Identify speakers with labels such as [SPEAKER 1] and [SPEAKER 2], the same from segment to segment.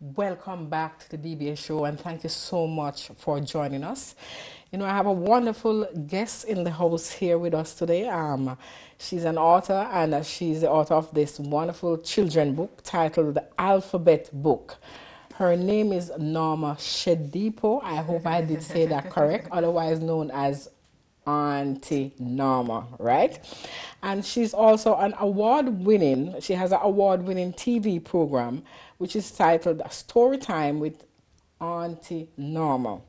[SPEAKER 1] Welcome back to the BBA show and thank you so much for joining us. You know, I have a wonderful guest in the house here with us today. Um, she's an author and she's the author of this wonderful children book titled The Alphabet Book. Her name is Noma Shedipo. I hope I did say that correct, otherwise known as Auntie Noma, right? And she's also an award winning, she has an award winning TV program which is titled Story Time with Auntie Noma.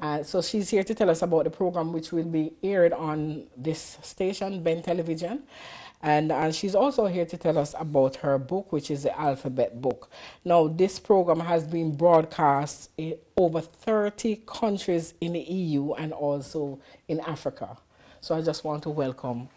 [SPEAKER 1] Uh, so she's here to tell us about the program which will be aired on this station, Ben Television. And, and she's also here to tell us about her book, which is the Alphabet Book. Now, this program has been broadcast in over 30 countries in the EU and also in Africa. So I just want to welcome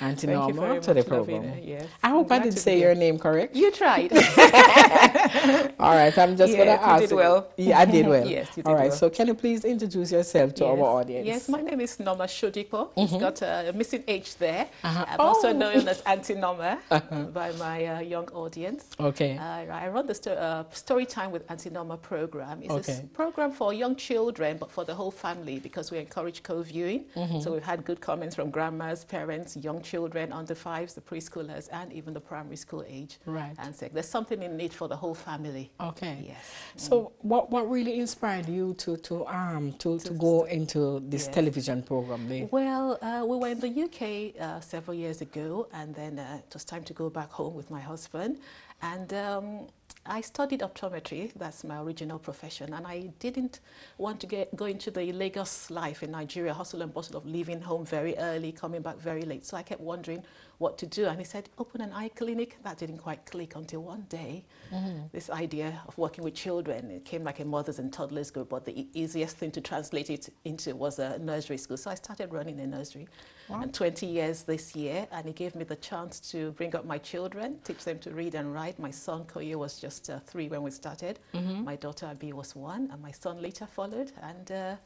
[SPEAKER 1] Auntie Noma to the program. Yes. I hope I did say your name correct.
[SPEAKER 2] You tried.
[SPEAKER 1] All right, I'm just yes, going to ask.
[SPEAKER 2] You did well.
[SPEAKER 1] Yeah, I did well.
[SPEAKER 2] yes, you did
[SPEAKER 1] All right,
[SPEAKER 2] well.
[SPEAKER 1] so can you please introduce yourself to
[SPEAKER 2] yes.
[SPEAKER 1] our audience?
[SPEAKER 2] Yes, my name is Noma Shodipo. Mm -hmm. It's got a missing H there. Uh -huh. I'm
[SPEAKER 1] oh.
[SPEAKER 2] also known as Auntie Noma uh -huh. by my uh, young audience.
[SPEAKER 1] Okay.
[SPEAKER 2] Uh, I run the sto uh, Story Time with Auntie Noma program. It's
[SPEAKER 1] okay.
[SPEAKER 2] a program for young children, but for the whole family because we encourage co-viewing. Mm -hmm. So we've had good comments from grandmas, parents, young children under fives, the preschoolers, and even the primary school age.
[SPEAKER 1] Right.
[SPEAKER 2] And so there's something in it for the whole family.
[SPEAKER 1] Okay.
[SPEAKER 2] Yes.
[SPEAKER 1] So mm. what what really inspired you to to um to, to, to go into this yes. television program? Then?
[SPEAKER 2] Well, uh, we were in the UK uh, several years ago, and then uh, it was time to go back home with my husband, and. Um, I studied optometry, that's my original profession, and I didn't want to get, go into the Lagos life in Nigeria, hustle and bustle of leaving home very early, coming back very late. So I kept wondering what to do. And he said, open an eye clinic. That didn't quite click until one day, mm-hmm. this idea of working with children. It came like a mothers and toddlers group, but the easiest thing to translate it into was a nursery school. So I started running a nursery. Wow. And 20 years this year, and it gave me the chance to bring up my children, teach them to read and write. My son Koye was just uh, three when we started. Mm-hmm. My daughter Abi was one, and my son later followed. And uh,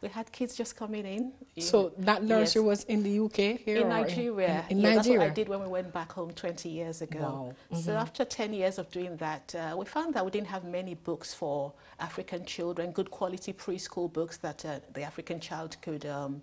[SPEAKER 2] we had kids just coming in.
[SPEAKER 1] So that nursery yes. was in the UK here?
[SPEAKER 2] In Nigeria.
[SPEAKER 1] In, in
[SPEAKER 2] yeah,
[SPEAKER 1] Nigeria?
[SPEAKER 2] That's what I did when we went back home 20 years ago.
[SPEAKER 1] Wow. Mm-hmm.
[SPEAKER 2] So after 10 years of doing that, uh, we found that we didn't have many books for African children, good quality preschool books that uh, the African child could um,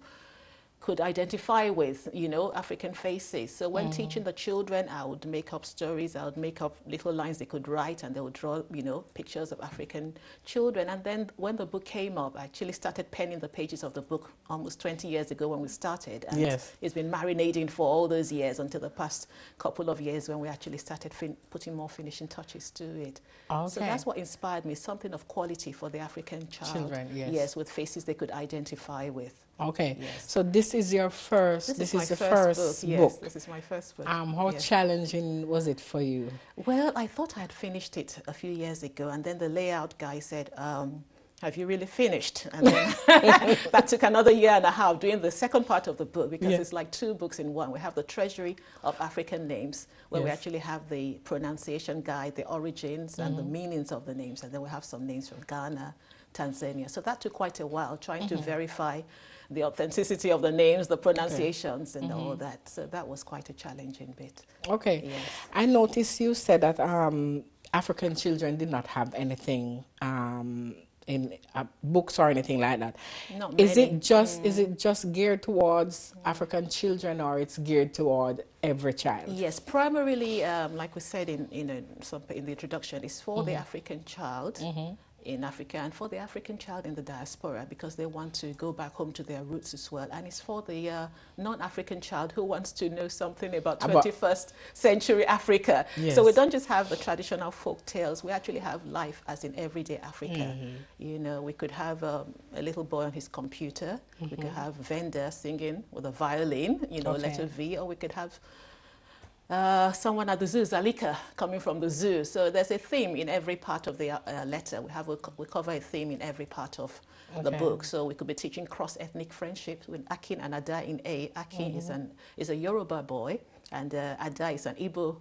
[SPEAKER 2] could identify with, you know, African faces. So when mm. teaching the children, I would make up stories, I would make up little lines they could write, and they would draw, you know, pictures of African children. And then when the book came up, I actually started penning the pages of the book almost 20 years ago when we started. And
[SPEAKER 1] yes.
[SPEAKER 2] it's been marinating for all those years until the past couple of years when we actually started putting more finishing touches to it.
[SPEAKER 1] Okay.
[SPEAKER 2] So that's what inspired me, something of quality for the African child.
[SPEAKER 1] Children, yes.
[SPEAKER 2] Yes, with faces they could identify with.
[SPEAKER 1] Okay.
[SPEAKER 2] Yes.
[SPEAKER 1] So this is your first.
[SPEAKER 2] This,
[SPEAKER 1] this
[SPEAKER 2] is,
[SPEAKER 1] is the
[SPEAKER 2] first,
[SPEAKER 1] first
[SPEAKER 2] book.
[SPEAKER 1] book.
[SPEAKER 2] Yes, this is my first book.
[SPEAKER 1] Um, how
[SPEAKER 2] yes.
[SPEAKER 1] challenging was it for you?
[SPEAKER 2] Well, I thought I had finished it a few years ago, and then the layout guy said, um, "Have you really finished?" And then that took another year and a half doing the second part of the book because
[SPEAKER 1] Yeah.
[SPEAKER 2] it's like two books in one. We have the Treasury of African Names, where we actually have the pronunciation guide, the origins, and the meanings of the names, and then we have some names from Ghana, Tanzania. So that took quite a while trying to verify the authenticity of the names, the pronunciations, and all that. So that was quite a challenging bit.
[SPEAKER 1] Okay.
[SPEAKER 2] Yes.
[SPEAKER 1] I noticed you said that um, African children did not have anything um, in uh, books or anything like that.
[SPEAKER 2] Not
[SPEAKER 1] Is
[SPEAKER 2] many.
[SPEAKER 1] it just is it just geared towards African children or it's geared toward every child?
[SPEAKER 2] Yes, primarily, um, like we said in in, a, some, in the introduction, is for the African child in Africa and for the African child in the diaspora because they want to go back home to their roots as well. And it's for the uh, non-African child who wants to know something about
[SPEAKER 1] About-
[SPEAKER 2] 21st century Africa.
[SPEAKER 1] Yes.
[SPEAKER 2] So we don't just have the traditional folk tales. We actually have life as in everyday Africa. You know, we could have um, a little boy on his computer. We could have vendor singing with a violin, you know,
[SPEAKER 1] Okay.
[SPEAKER 2] letter V, or we could have uh, someone at the zoo, Zalika, coming from the zoo. So there's a theme in every part of the uh, letter. We have a, we cover a theme in every part of the book. So we could be teaching cross-ethnic friendships with Akin and Ada in A. Akin is an is a Yoruba boy, and uh, Ada is an Igbo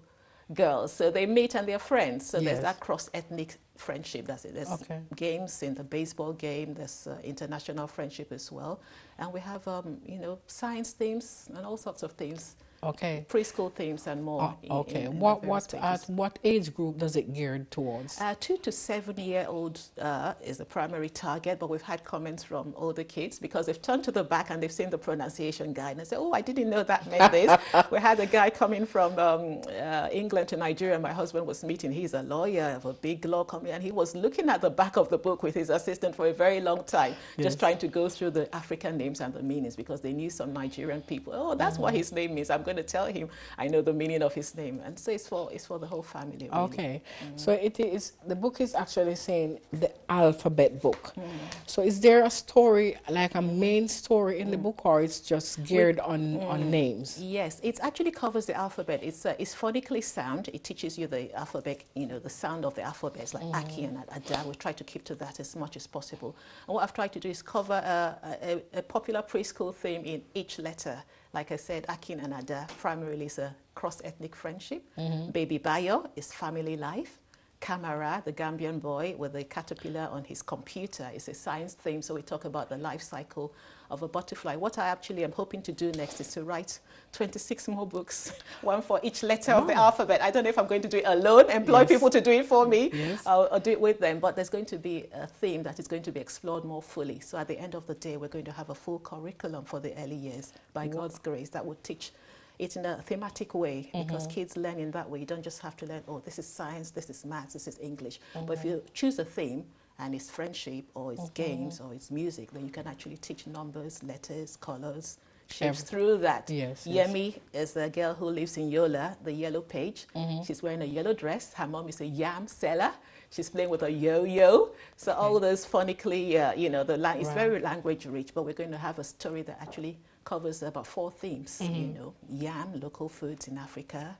[SPEAKER 2] girl. So they meet and they're friends. So
[SPEAKER 1] Yes.
[SPEAKER 2] there's that cross-ethnic friendship. That's it. There's
[SPEAKER 1] Okay.
[SPEAKER 2] games in the baseball game. There's uh, international friendship as well, and we have um, you know science themes and all sorts of themes,
[SPEAKER 1] Okay.
[SPEAKER 2] preschool themes and more. In-
[SPEAKER 1] okay.
[SPEAKER 2] in- in
[SPEAKER 1] what what
[SPEAKER 2] pages.
[SPEAKER 1] at what age group does it geared towards?
[SPEAKER 2] Uh, two to seven year old uh, is the primary target, but we've had comments from older kids because they've turned to the back and they've seen the pronunciation guide and they say, Oh, I didn't know that meant this. we had a guy coming from um, uh, England to Nigeria. My husband was meeting, he's a lawyer of a big law company, and he was looking at the back of the book with his assistant for a very long time,
[SPEAKER 1] Yes.
[SPEAKER 2] just trying to go through the African names and the meanings because they knew some Nigerian people. Oh, that's what his name means. I'm going to tell him I know the meaning of his name. And so it's for, it's for the whole family. Really.
[SPEAKER 1] Okay, mm. so it is the book is actually saying the alphabet book. Mm. So is there a story like a main story in the mm. book, or it's just geared on on names?
[SPEAKER 2] Yes, it actually covers the alphabet. It's, uh, it's phonetically sound. It teaches you the alphabet, you know, the sound of the alphabet. It's like Akin and Ada. We try to keep to that as much as possible. And what I've tried to do is cover a, a, a popular preschool theme in each letter. Like I said, Akin and Ada primarily is a cross-ethnic friendship. Mm-hmm. Baby Bayo is family life. Kamara, the Gambian boy with the caterpillar on his computer, is a science theme. So we talk about the life cycle of a butterfly. What I actually am hoping to do next is to write 26 more books, one for each letter of the oh. alphabet. I don't know if I'm going to do it alone, employ
[SPEAKER 1] Yes.
[SPEAKER 2] people to do it for me,
[SPEAKER 1] Yes.
[SPEAKER 2] I'll, I'll do it with them. But there's going to be a theme that is going to be explored more fully. So at the end of the day, we're going to have a full curriculum for the early years by God's grace that will teach it in a thematic way because mm-hmm. kids learn in that way. You don't just have to learn, oh, this is science, this is maths, this is English. But if mm-hmm. you choose a theme and it's friendship or it's mm-hmm. games or it's music, then you can actually teach numbers, letters, colors, shapes
[SPEAKER 1] Everything.
[SPEAKER 2] through that.
[SPEAKER 1] Yes, yes.
[SPEAKER 2] Yemi is the girl who lives in Yola, the yellow page. She's wearing a yellow dress. Her mom is a yam seller. She's playing with a yo-yo. So all those phonically, uh, you know, the it's
[SPEAKER 1] Right.
[SPEAKER 2] very language rich, but we're going to have a story that actually covers about four themes, you
[SPEAKER 1] Mm-hmm.
[SPEAKER 2] know, yam, local foods in Africa,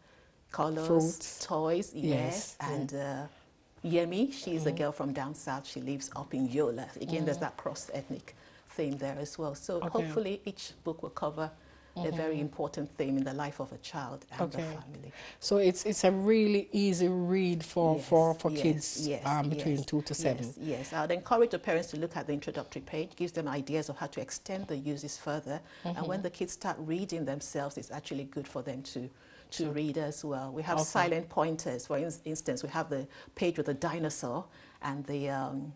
[SPEAKER 2] colors,
[SPEAKER 1] Fruits.
[SPEAKER 2] toys, yes,
[SPEAKER 1] Yes,
[SPEAKER 2] and uh, Yemi, she's a girl from down south. She lives up in Yola. Again, there's that cross-ethnic theme there as well. So
[SPEAKER 1] Okay.
[SPEAKER 2] hopefully each book will cover a very important theme in the life of a child and the
[SPEAKER 1] Okay.
[SPEAKER 2] family.
[SPEAKER 1] So it's it's a really easy read for
[SPEAKER 2] Yes,
[SPEAKER 1] for, for
[SPEAKER 2] yes,
[SPEAKER 1] kids
[SPEAKER 2] yes,
[SPEAKER 1] um, between two to seven.
[SPEAKER 2] Yes, yes. I'd encourage the parents to look at the introductory page, gives them ideas of how to extend the uses further. And
[SPEAKER 1] Mm-hmm.
[SPEAKER 2] when the kids start reading themselves, it's actually good for them to to read as well. We have
[SPEAKER 1] Okay.
[SPEAKER 2] silent pointers. For ins- instance, we have the page with the dinosaur and the um,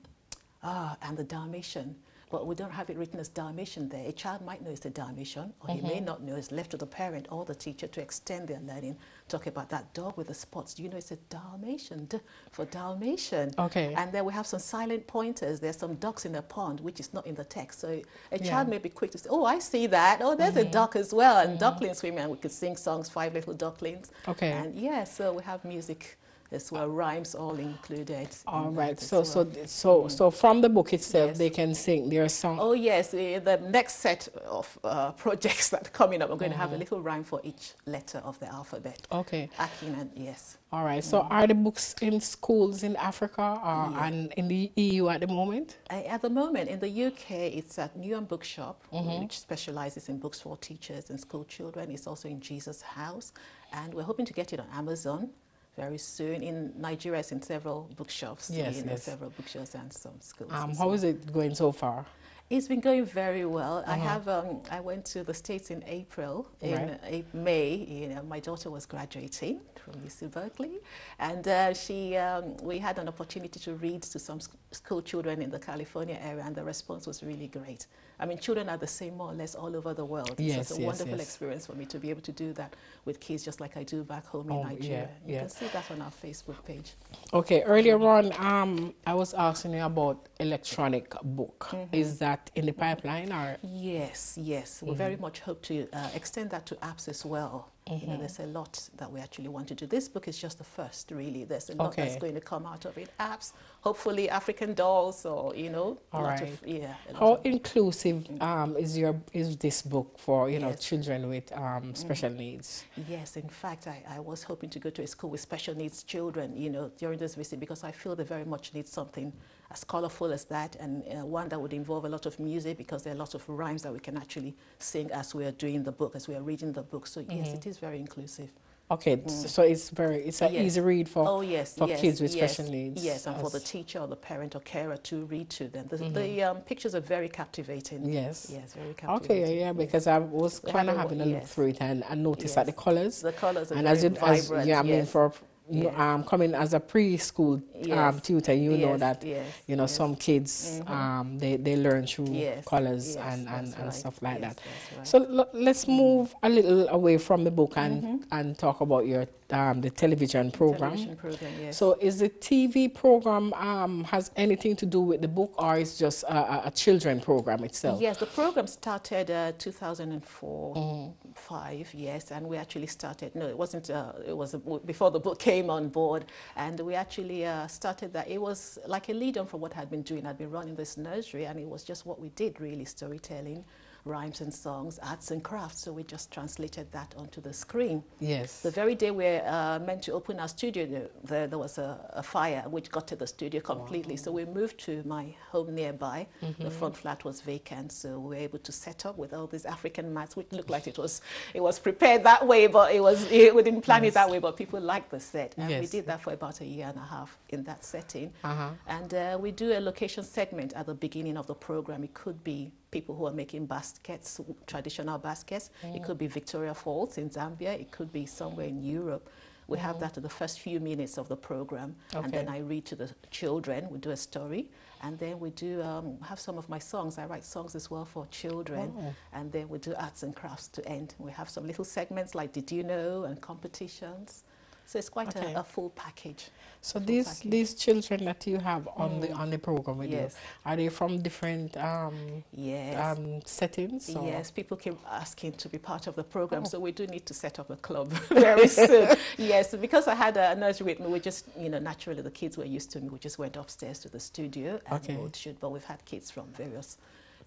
[SPEAKER 2] ah and the Dalmatian. But we don't have it written as Dalmatian there. A child might know it's a Dalmatian, or he
[SPEAKER 1] Mm-hmm.
[SPEAKER 2] may not know. It's left to the parent or the teacher to extend their learning. Talk about that dog with the spots. Do you know it's a Dalmatian? D for Dalmatian.
[SPEAKER 1] Okay.
[SPEAKER 2] And then we have some silent pointers. There's some ducks in a pond, which is not in the text. So a
[SPEAKER 1] Yeah. Mm-hmm.
[SPEAKER 2] child may be quick to say, "Oh, I see that. Oh, there's a duck as well." And ducklings swimming, and we could sing songs, Five Little Ducklings.
[SPEAKER 1] Okay.
[SPEAKER 2] And yeah, so we have music as well, rhymes all included.
[SPEAKER 1] All
[SPEAKER 2] in
[SPEAKER 1] right. So so
[SPEAKER 2] well.
[SPEAKER 1] so so from the book itself,
[SPEAKER 2] Yes.
[SPEAKER 1] they can sing their song.
[SPEAKER 2] Oh yes, the next set of uh, projects that are coming up, I'm going to have a little rhyme for each letter of the alphabet.
[SPEAKER 1] Okay.
[SPEAKER 2] Akin and yes.
[SPEAKER 1] All right. So are the books in schools in Africa or
[SPEAKER 2] Yeah.
[SPEAKER 1] and in the EU at the moment?
[SPEAKER 2] Uh, At the moment, in the UK, it's at Newham Bookshop, which specializes in books for teachers and school children. It's also in Jesus House, and we're hoping to get it on Amazon very soon. In Nigeria, it's in several bookshops,
[SPEAKER 1] Yes,
[SPEAKER 2] you know,
[SPEAKER 1] yes.
[SPEAKER 2] several bookshops and some schools.
[SPEAKER 1] Um, how is it going so far?
[SPEAKER 2] It's been going very well. I
[SPEAKER 1] Uh-huh.
[SPEAKER 2] have. Um, I went to the states in April. In
[SPEAKER 1] Right.
[SPEAKER 2] uh, May, you know, my daughter was graduating from UC Berkeley, and uh, she. Um, we had an opportunity to read to some sc- school children in the California area, and the response was really great. I mean, children are the same more or less all over the world. so
[SPEAKER 1] Yes,
[SPEAKER 2] it's a
[SPEAKER 1] yes,
[SPEAKER 2] wonderful
[SPEAKER 1] yes.
[SPEAKER 2] experience for me to be able to do that with kids, just like I do back home
[SPEAKER 1] Oh,
[SPEAKER 2] in
[SPEAKER 1] yeah,
[SPEAKER 2] Nigeria. You
[SPEAKER 1] yeah.
[SPEAKER 2] can see that on our Facebook page.
[SPEAKER 1] Okay, earlier on, um, I was asking you about electronic book. Is that in the pipeline or?
[SPEAKER 2] Yes, yes. We very much hope to uh, extend that to apps as well. You know, there's a lot that we actually want to do. This book is just the first, really. There's a lot that's going to come out of it. Apps, hopefully African dolls, or you know, a
[SPEAKER 1] All
[SPEAKER 2] lot
[SPEAKER 1] right.
[SPEAKER 2] of yeah.
[SPEAKER 1] How
[SPEAKER 2] of-
[SPEAKER 1] inclusive um, is your is this book for you know
[SPEAKER 2] Yes.
[SPEAKER 1] children with um, special needs?
[SPEAKER 2] Yes, in fact, I, I was hoping to go to a school with special needs children, you know, during this visit because I feel they very much need something as colorful as that and uh, one that would involve a lot of music because there are lots of rhymes that we can actually sing as we are doing the book, as we are reading the book. So, yes, it is very inclusive.
[SPEAKER 1] Okay, so it's very it's an
[SPEAKER 2] Yes.
[SPEAKER 1] easy read for
[SPEAKER 2] Oh yes,
[SPEAKER 1] for
[SPEAKER 2] yes,
[SPEAKER 1] kids with special needs.
[SPEAKER 2] Yes, and for the
[SPEAKER 1] Mm-hmm.
[SPEAKER 2] teacher or the parent or carer to read to them. The, the um, pictures are very captivating.
[SPEAKER 1] Yes.
[SPEAKER 2] Yes, very captivating.
[SPEAKER 1] Okay, yeah, because I was kind of having a look through it and I noticed that the colors
[SPEAKER 2] The colors are
[SPEAKER 1] and
[SPEAKER 2] very
[SPEAKER 1] as you as yeah, I mean for
[SPEAKER 2] Yes.
[SPEAKER 1] um coming as a preschool um tutor, you know that
[SPEAKER 2] yes,
[SPEAKER 1] you know
[SPEAKER 2] yes.
[SPEAKER 1] some kids um they, they learn through
[SPEAKER 2] Yes,
[SPEAKER 1] colors
[SPEAKER 2] yes,
[SPEAKER 1] and, and, and
[SPEAKER 2] right.
[SPEAKER 1] stuff like
[SPEAKER 2] Yes,
[SPEAKER 1] that.
[SPEAKER 2] right.
[SPEAKER 1] So l- let's move a little away from the book and
[SPEAKER 2] Mm-hmm.
[SPEAKER 1] and talk about your um the television program.
[SPEAKER 2] Television program, yes.
[SPEAKER 1] So is the TV program um, has anything to do with the book or is just a, a, children program itself?
[SPEAKER 2] Yes, the program started uh, 2004,
[SPEAKER 1] Mm.
[SPEAKER 2] five, yes, and we actually started. No, it wasn't. Uh, it was a, before the book came on board, and we actually uh, started that. It was like a lead-on from what I'd been doing. I'd been running this nursery, and it was just what we did, really, storytelling, rhymes and songs, arts and crafts. So we just translated that onto the screen.
[SPEAKER 1] Yes.
[SPEAKER 2] The very day we were uh, meant to open our studio, there, there, was a, a fire which got to the studio completely. So we moved to my home nearby. The front flat was vacant, so we were able to set up with all these African mats, which looked like it was it was prepared that way, but it was it, we didn't plan it that way. But people liked the set, and we did that for about a year and a half in that setting.
[SPEAKER 1] Uh-huh.
[SPEAKER 2] And uh, we do a location segment at the beginning of the program. It could be people who are making baskets, traditional baskets. It could be Victoria Falls in Zambia. It could be somewhere in Europe. We have that in the first few minutes of the program. And then I read to the children. We do a story. And then we do um, have some of my songs. I write songs as well for children.
[SPEAKER 1] Oh.
[SPEAKER 2] And then we do arts and crafts to end. We have some little segments like Did You Know and competitions. So it's quite
[SPEAKER 1] Okay.
[SPEAKER 2] a, a full package.
[SPEAKER 1] So
[SPEAKER 2] full
[SPEAKER 1] these
[SPEAKER 2] package.
[SPEAKER 1] these children that you have on the on the program with
[SPEAKER 2] Yes.
[SPEAKER 1] you, are they from different um,
[SPEAKER 2] Yes.
[SPEAKER 1] um, settings? or-
[SPEAKER 2] Yes, people came asking to be part of the program,
[SPEAKER 1] Oh.
[SPEAKER 2] so we do need to set up a club very soon. yes, because I had a nursery with me, we just, you know, naturally the kids were used to me. We just went upstairs to the studio and
[SPEAKER 1] Okay.
[SPEAKER 2] shoot, but we've had kids from various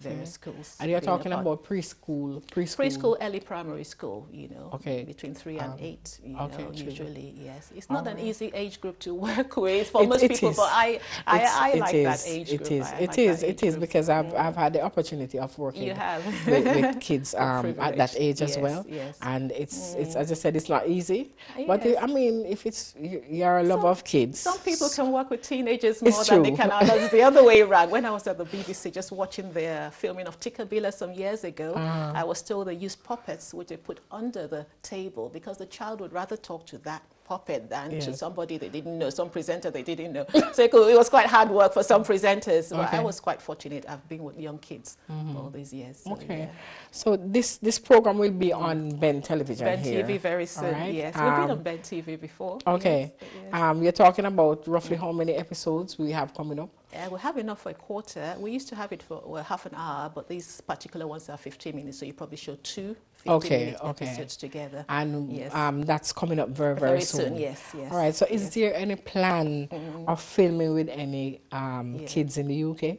[SPEAKER 2] various schools.
[SPEAKER 1] And you're talking about preschool, preschool.
[SPEAKER 2] preschool, early primary school, you know,
[SPEAKER 1] Okay.
[SPEAKER 2] between three and
[SPEAKER 1] Um,
[SPEAKER 2] eight, you
[SPEAKER 1] okay,
[SPEAKER 2] know, usually, yes. It's not an easy age group to work with for
[SPEAKER 1] It-
[SPEAKER 2] most
[SPEAKER 1] it
[SPEAKER 2] people,
[SPEAKER 1] is.
[SPEAKER 2] but I, I, I like
[SPEAKER 1] is,
[SPEAKER 2] that age
[SPEAKER 1] It
[SPEAKER 2] group.
[SPEAKER 1] is.
[SPEAKER 2] I
[SPEAKER 1] It
[SPEAKER 2] like
[SPEAKER 1] is. It is because I've
[SPEAKER 2] Mm.
[SPEAKER 1] I've had the opportunity of working
[SPEAKER 2] You have.
[SPEAKER 1] with, with kids um, at that age as
[SPEAKER 2] Yes,
[SPEAKER 1] well,
[SPEAKER 2] yes.
[SPEAKER 1] and it's it's as I said, it's not easy. But
[SPEAKER 2] Yes.
[SPEAKER 1] I mean, if it's you- you're a lover of kids,
[SPEAKER 2] Some people can work with teenagers
[SPEAKER 1] It's
[SPEAKER 2] more than they can others. The other way around. When I was at the BBC just watching the filming of Tikkabilla some years ago,
[SPEAKER 1] Ah.
[SPEAKER 2] I was told they used puppets which they put under the table because the child would rather talk to that puppet than to somebody they didn't know, some presenter they didn't know. so it, could, it was quite hard work for some presenters. But
[SPEAKER 1] Okay.
[SPEAKER 2] I was quite fortunate. I've been with young kids all these years. So,
[SPEAKER 1] Okay.
[SPEAKER 2] yeah.
[SPEAKER 1] So this this program will be on Ben Television
[SPEAKER 2] Ben
[SPEAKER 1] here.
[SPEAKER 2] TV very soon.
[SPEAKER 1] Alright.
[SPEAKER 2] Yes, we've been
[SPEAKER 1] Um,
[SPEAKER 2] on Ben TV before.
[SPEAKER 1] Okay.
[SPEAKER 2] Yes, yes.
[SPEAKER 1] Um, you're talking about roughly how many episodes we have coming up?
[SPEAKER 2] Uh, we have enough for a quarter. We used to have it for well, half an hour, but these particular ones are 15 minutes, so you probably show two 15
[SPEAKER 1] Okay,
[SPEAKER 2] minute
[SPEAKER 1] okay.
[SPEAKER 2] episodes together.
[SPEAKER 1] And
[SPEAKER 2] Yes.
[SPEAKER 1] um, that's coming up very, very,
[SPEAKER 2] Very
[SPEAKER 1] soon.
[SPEAKER 2] soon, yes, yes,
[SPEAKER 1] All right. So, is
[SPEAKER 2] yes.
[SPEAKER 1] There any plan of filming with any um,
[SPEAKER 2] Yeah.
[SPEAKER 1] kids in the UK?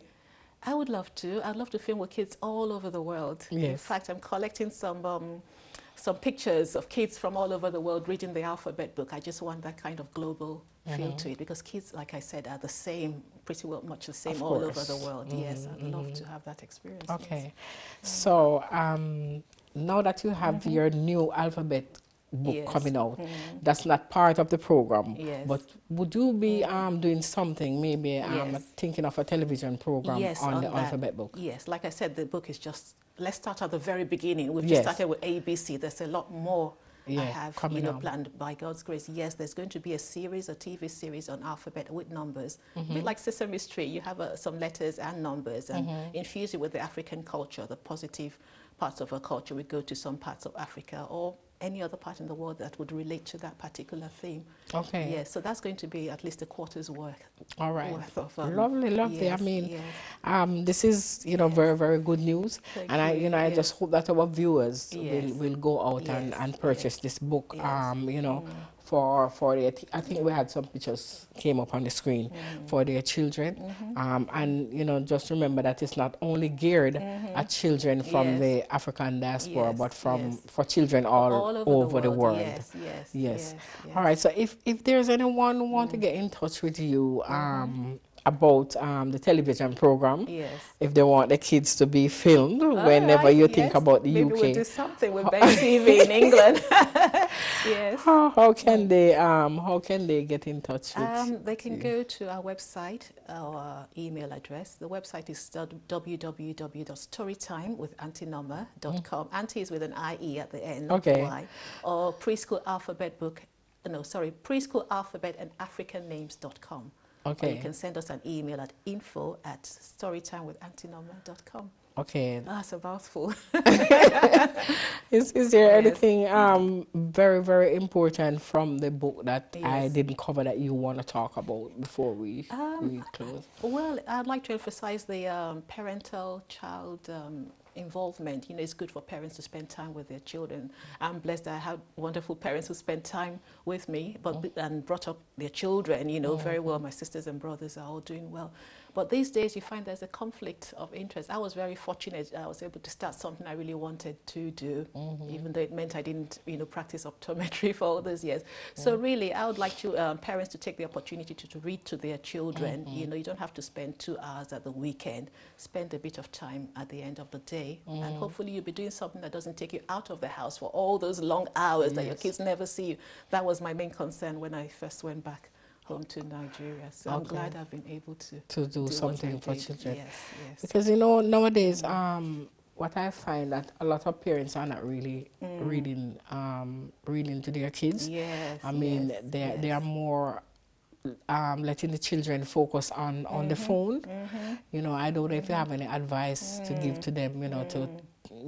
[SPEAKER 2] I would love to. I'd love to film with kids all over the world.
[SPEAKER 1] Yes.
[SPEAKER 2] In fact, I'm collecting some um, some pictures of kids from all over the world reading the alphabet book. I just want that kind of global feel
[SPEAKER 1] Mm-hmm.
[SPEAKER 2] to it because kids, like I said, are the same, pretty well much the same all over the world. Yes, I'd love to have that experience. yes.
[SPEAKER 1] Okay. So, um, now that you have your new alphabet book
[SPEAKER 2] Mm-hmm. Yes. Mm-hmm.
[SPEAKER 1] coming out, that's not part of the program.
[SPEAKER 2] Yes. Mm-hmm.
[SPEAKER 1] But would you be um, doing something, maybe um,
[SPEAKER 2] Yes.
[SPEAKER 1] thinking of a television program
[SPEAKER 2] yes,
[SPEAKER 1] on, the
[SPEAKER 2] that.
[SPEAKER 1] alphabet book?
[SPEAKER 2] Yes, like I said, the book is just. Let's start at the very beginning. We've
[SPEAKER 1] Yes.
[SPEAKER 2] just started with ABC. There's a lot more.
[SPEAKER 1] Yeah,
[SPEAKER 2] I have
[SPEAKER 1] coming
[SPEAKER 2] you know
[SPEAKER 1] on.
[SPEAKER 2] planned by God's grace. Yes, there's going to be a series, a TV series on alphabet with numbers,
[SPEAKER 1] Mm-hmm.
[SPEAKER 2] a bit like Sesame Street. You have uh, some letters and numbers, and
[SPEAKER 1] Mm-hmm.
[SPEAKER 2] infuse it with the African culture, the positive parts of our culture. We go to some parts of Africa or any other part in the world that would relate to that particular theme.
[SPEAKER 1] Okay.
[SPEAKER 2] Yes, so that's going to be at least a quarter's work.
[SPEAKER 1] All right.
[SPEAKER 2] worth of, um,
[SPEAKER 1] lovely, lovely.
[SPEAKER 2] yes,
[SPEAKER 1] I mean,
[SPEAKER 2] yes.
[SPEAKER 1] um, this is you know very very good news,
[SPEAKER 2] Thank
[SPEAKER 1] and I
[SPEAKER 2] you,
[SPEAKER 1] you know I just hope that our viewers
[SPEAKER 2] Yes.
[SPEAKER 1] will, will go out and,
[SPEAKER 2] Yes,
[SPEAKER 1] and purchase
[SPEAKER 2] yes,
[SPEAKER 1] this book.
[SPEAKER 2] yes. Mm.
[SPEAKER 1] Um, you know, for for the I think we had some pictures came up on the screen
[SPEAKER 2] Mm.
[SPEAKER 1] for their children,
[SPEAKER 2] Mm-hmm.
[SPEAKER 1] um, and you know just remember that it's not only geared at children from
[SPEAKER 2] Mm-hmm. Yes.
[SPEAKER 1] the African diaspora,
[SPEAKER 2] Yes,
[SPEAKER 1] but from
[SPEAKER 2] yes.
[SPEAKER 1] for children all, over, the world.
[SPEAKER 2] Yes, yes,
[SPEAKER 1] Yes.
[SPEAKER 2] yes,
[SPEAKER 1] All right. So if, if there's anyone who want
[SPEAKER 2] Mm.
[SPEAKER 1] to get in touch with you,
[SPEAKER 2] Mm-hmm.
[SPEAKER 1] um, about um, the television program.
[SPEAKER 2] Yes.
[SPEAKER 1] If they want the kids to be filmed whenever
[SPEAKER 2] right,
[SPEAKER 1] you think about the
[SPEAKER 2] Maybe
[SPEAKER 1] UK.
[SPEAKER 2] we'll do something with TV in England. yes.
[SPEAKER 1] how, how can they um, how can they get in touch with
[SPEAKER 2] Um, they can go to our website, our email address. The website is www.storytimewithauntienoma.com. Auntie is with an IE at the end,
[SPEAKER 1] Okay.
[SPEAKER 2] Y. Or preschool alphabet book, no, sorry, preschool alphabet and African names.com. Or
[SPEAKER 1] Okay.
[SPEAKER 2] you can send us an email at info at storytimewithauntienoma.com.
[SPEAKER 1] Okay.
[SPEAKER 2] That's a mouthful.
[SPEAKER 1] Is, is there
[SPEAKER 2] Yes.
[SPEAKER 1] anything um, very, very important from the book that I didn't cover that you want to talk about before we,
[SPEAKER 2] Um,
[SPEAKER 1] we close?
[SPEAKER 2] Well, I'd like to emphasize the um, parental child um, involvement. You know, it's good for parents to spend time with their children. I'm blessed that I had wonderful parents who spent time with me but, mm. and brought up their children, you know, very well. Mm-hmm. My sisters and brothers are all doing well. But these days, you find there's a conflict of interest. I was very fortunate. I was able to start something I really wanted to do, mm-hmm. even though it meant I didn't, you know, practice optometry for all those years. So really, I would like to, um, parents to take the opportunity to, to read to their children. Mm-hmm. You know, you don't have to spend two hours at the weekend. Spend a bit of time at the end of the day, and mm-hmm. hopefully you'll be doing something that doesn't take you out of the house for all those long hours that your kids never see you. That was my main concern when I first went back home to Nigeria. So I'm glad I've been able to
[SPEAKER 1] To do,
[SPEAKER 2] I
[SPEAKER 1] something for children.
[SPEAKER 2] Yes, yes.
[SPEAKER 1] Because you know nowadays, um, what I find that a lot of parents are not really reading, um, reading to their kids.
[SPEAKER 2] Yes.
[SPEAKER 1] I mean,
[SPEAKER 2] yes,
[SPEAKER 1] they
[SPEAKER 2] yes.
[SPEAKER 1] they are more um, letting the children focus on on the phone. You know, I don't know if you have any advice to give to them. You know, to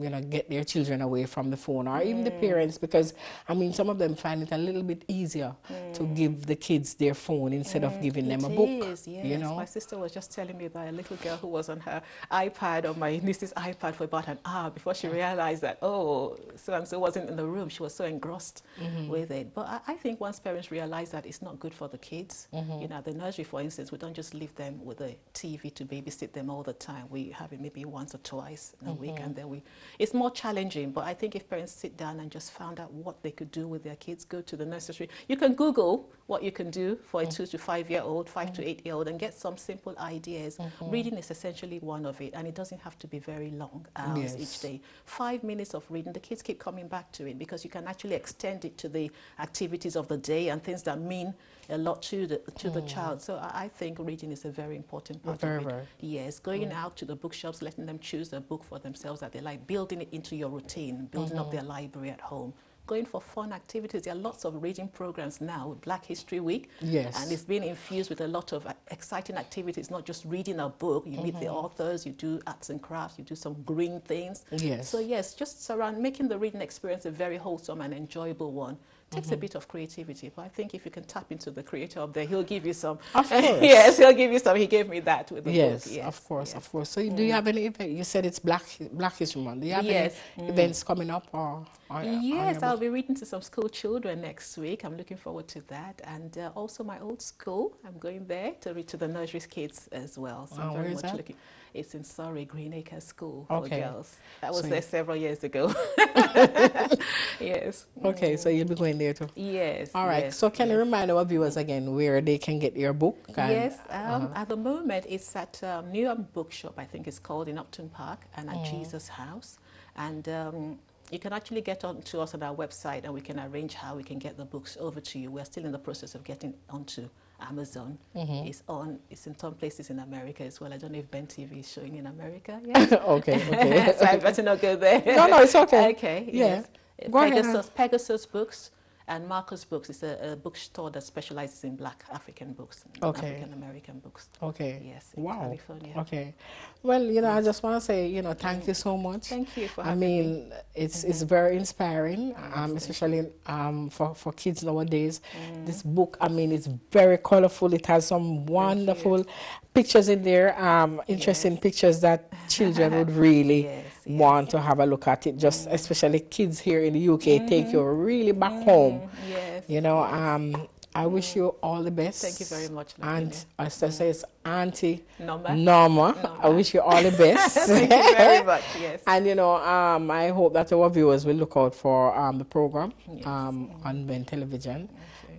[SPEAKER 1] you know get their children away from the phone, or even the parents, because I mean, some of them find it a little bit easier to give the kids their phone instead of giving them a
[SPEAKER 2] It
[SPEAKER 1] book.
[SPEAKER 2] is, yes.
[SPEAKER 1] You know,
[SPEAKER 2] My sister was just telling me about a little girl who was on her iPad or my niece's iPad for about an hour before she realized that, oh, so and so wasn't in the room. She was so engrossed
[SPEAKER 1] Mm-hmm.
[SPEAKER 2] with it. But I, I think once parents realize that it's not good for the kids,
[SPEAKER 1] Mm-hmm.
[SPEAKER 2] you know, the nursery, for instance, we don't just leave them with a TV to babysit them all the time. We have it maybe once or twice in a week,
[SPEAKER 1] Mm-hmm.
[SPEAKER 2] and then we. It's more challenging, but I think if parents sit down and just found out what they could do with their kids, go to the nursery. You can Google what you can do for
[SPEAKER 1] Mm.
[SPEAKER 2] a two to five year old, 5 to eight year old, and get some simple ideas.
[SPEAKER 1] Mm-hmm.
[SPEAKER 2] Reading is essentially one of it, and it doesn't have to be very long hours
[SPEAKER 1] Yes.
[SPEAKER 2] each day. Five minutes of reading, the kids keep coming back to it because you can actually extend it to the activities of the day and things that mean a lot to the to the child. So I, I think reading is a very important part
[SPEAKER 1] Mm. Very,
[SPEAKER 2] of it.
[SPEAKER 1] very.
[SPEAKER 2] Yes, going out to the bookshops, letting them choose a book for themselves that they like, building it into your routine, building up their
[SPEAKER 1] Mm-hmm.
[SPEAKER 2] library at home. Going for fun activities. There are lots of reading programs now. with Black History Week,
[SPEAKER 1] Yes.
[SPEAKER 2] and it's been infused with a lot of uh, exciting activities. Not just reading a book. You meet the authors. You do arts and crafts. You do some green things.
[SPEAKER 1] Yes.
[SPEAKER 2] So yes, just surround making the reading experience a very wholesome and enjoyable one. Takes a mm-hmm. bit of creativity, but I think if you can tap into the creator up there, he'll give you some.
[SPEAKER 1] Of course.
[SPEAKER 2] yes, he'll give you some. He gave me that with the
[SPEAKER 1] yes,
[SPEAKER 2] book. Yes,
[SPEAKER 1] of course,
[SPEAKER 2] yes.
[SPEAKER 1] of course. So, do you mm. have any event? You said it's Black Black History Month. Do you have
[SPEAKER 2] Yes.
[SPEAKER 1] any events coming up or? or
[SPEAKER 2] Yes, I'll be reading to some school children next week. I'm looking forward to that. And uh, also my old school, I'm going there to read to the nursery kids as well. So
[SPEAKER 1] Oh,
[SPEAKER 2] I'm very
[SPEAKER 1] is
[SPEAKER 2] much
[SPEAKER 1] that?
[SPEAKER 2] looking. It's in Surrey, Greenacre School
[SPEAKER 1] Okay.
[SPEAKER 2] for girls. That was
[SPEAKER 1] So
[SPEAKER 2] there several years ago. yes.
[SPEAKER 1] Okay, so you'll be mm. going there too.
[SPEAKER 2] Yes.
[SPEAKER 1] All right.
[SPEAKER 2] yes,
[SPEAKER 1] so, can you remind our viewers again where they can get your book? and-
[SPEAKER 2] Yes, um,
[SPEAKER 1] uh-huh.
[SPEAKER 2] at the moment it's at um, Newham Bookshop, I think it's called, in Upton Park, and
[SPEAKER 1] Mm.
[SPEAKER 2] at Jesus House. And um, you can actually get on to us on our website and we can arrange how we can get the books over to you. We're still in the process of getting onto Amazon.
[SPEAKER 1] Mm-hmm.
[SPEAKER 2] It's on, it's in some places in America as well. I don't know if Ben TV is showing in America
[SPEAKER 1] okay, okay.
[SPEAKER 2] so I better not go there.
[SPEAKER 1] No, no, it's okay.
[SPEAKER 2] okay,
[SPEAKER 1] Yeah.
[SPEAKER 2] yes.
[SPEAKER 1] Go ahead.
[SPEAKER 2] Pegasus, Pegasus Books and Marcus Books is a, a bookstore that specializes in black African books,
[SPEAKER 1] Okay.
[SPEAKER 2] African American books.
[SPEAKER 1] Okay.
[SPEAKER 2] Yes, in
[SPEAKER 1] Wow.
[SPEAKER 2] California.
[SPEAKER 1] Okay. Well, you know, I just want to say, you know, thank you so much.
[SPEAKER 2] Thank you for
[SPEAKER 1] I
[SPEAKER 2] having me.
[SPEAKER 1] mean, it's it's very inspiring, um, especially um, for, for kids nowadays.
[SPEAKER 2] Mm.
[SPEAKER 1] This book, I mean, it's very colorful. It has some wonderful pictures in there, um, interesting pictures that children would really
[SPEAKER 2] Yes, yes, Mm.
[SPEAKER 1] want to have a look at it. Just especially kids here in the UK, take you really back home.
[SPEAKER 2] Mm-hmm. Yes.
[SPEAKER 1] You know, um, I wish you all the best.
[SPEAKER 2] Thank you very much,
[SPEAKER 1] And
[SPEAKER 2] Lavinia.
[SPEAKER 1] as I say, it's Auntie
[SPEAKER 2] Noma.
[SPEAKER 1] Noma. I wish you all the best.
[SPEAKER 2] Thank you very much. Yes.
[SPEAKER 1] And you know, um, I hope that our viewers will look out for um, the program
[SPEAKER 2] Yes.
[SPEAKER 1] um, on Ben Television.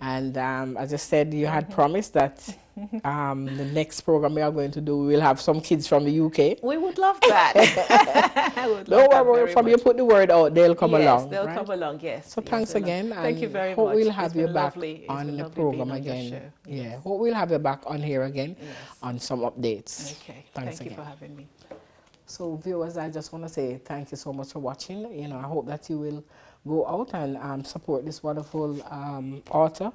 [SPEAKER 1] And um, as I said, you had promised that um, the next program we are going to do, we'll have some kids from the UK.
[SPEAKER 2] We would love that.
[SPEAKER 1] would Don't love worry, from much. you put the word out, they'll come
[SPEAKER 2] yes,
[SPEAKER 1] along.
[SPEAKER 2] they'll right? come along, yes.
[SPEAKER 1] So
[SPEAKER 2] yes,
[SPEAKER 1] thanks again.
[SPEAKER 2] Thank you very
[SPEAKER 1] hope
[SPEAKER 2] much.
[SPEAKER 1] we'll have you back on the program again. Yeah, hope we'll have you back on here again
[SPEAKER 2] yes.
[SPEAKER 1] on some updates.
[SPEAKER 2] Okay,
[SPEAKER 1] thanks
[SPEAKER 2] thank
[SPEAKER 1] again.
[SPEAKER 2] you for having me.
[SPEAKER 1] So viewers, I just want to say thank you so much for watching. You know, I hope that you will go out and um, support this wonderful um, author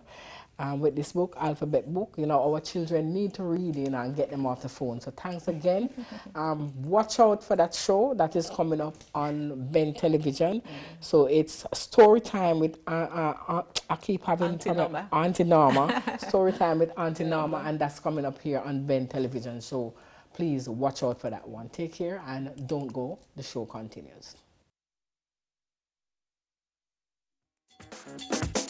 [SPEAKER 1] um, with this book, Alphabet Book. You know, our children need to read, you know, and get them off the phone. So thanks again. um, watch out for that show that is coming up on Ben Television. Mm. So it's story time with, uh, uh, uh, I keep having
[SPEAKER 2] Auntie Noma.
[SPEAKER 1] Auntie Noma. story time with Auntie Noma, and that's coming up here on Ben Television. So please watch out for that one. Take care and don't go. The show continues. Thank you.